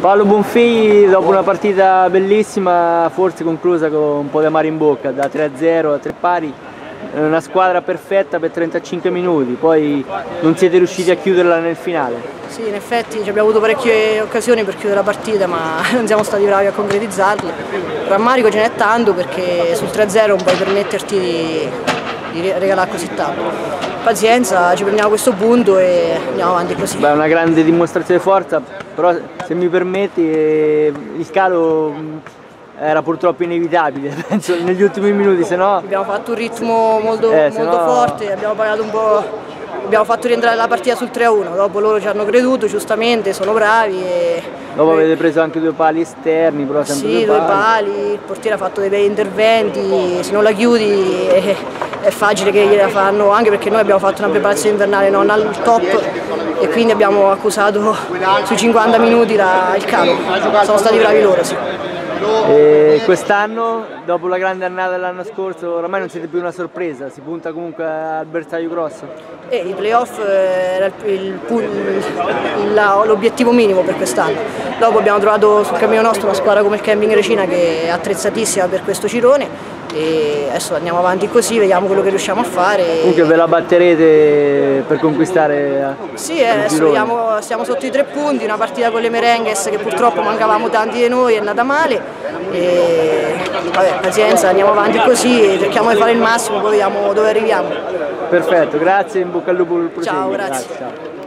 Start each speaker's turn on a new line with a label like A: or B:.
A: Paolo Bonfigli dopo una partita bellissima, forse conclusa con un po' di amare in bocca, da 3-0 a 3 pari, una squadra perfetta per 35 minuti, poi non siete riusciti a chiuderla nel finale.
B: Sì, in effetti abbiamo avuto parecchie occasioni per chiudere la partita ma non siamo stati bravi a concretizzarle. Rammarico ce n'è tanto perché sul 3-0 non puoi permetterti di, di regalare così tanto pazienza, ci prendiamo questo punto e andiamo avanti così.
A: Beh, una grande dimostrazione di forza, però se mi permetti eh, il calo era purtroppo inevitabile, penso negli ultimi minuti, se no...
B: Abbiamo fatto un ritmo molto, eh, molto no... forte, abbiamo pagato un po' abbiamo fatto rientrare la partita sul 3-1, dopo loro ci hanno creduto giustamente, sono bravi. E...
A: Dopo avete preso anche due pali esterni, però sempre
B: sì,
A: due
B: pali. due pali, il portiere ha fatto dei bei interventi, se non la chiudi è, è facile che gliela fanno, anche perché noi abbiamo fatto una preparazione invernale non al top e quindi abbiamo accusato sui 50 minuti la, il calo, sono stati bravi loro. Sì.
A: Quest'anno, dopo la grande annata dell'anno scorso, oramai non siete più una sorpresa, si punta comunque al bersaglio grosso?
B: Eh, I playoff eh, era l'obiettivo minimo per quest'anno. Dopo abbiamo trovato sul cammino nostro una squadra come il Camping Recina che è attrezzatissima per questo girone e adesso andiamo avanti così, vediamo quello che riusciamo a fare.
A: Comunque ve la batterete per conquistare
B: Sì, eh, adesso vediamo, siamo sotto i tre punti, una partita con le Merengues che purtroppo mancavamo tanti di noi, è andata male e vabbè, pazienza, andiamo avanti così, cerchiamo di fare il massimo, poi vediamo dove arriviamo.
A: Perfetto, grazie, in bocca al lupo per il
B: Ciao, grazie. grazie ciao.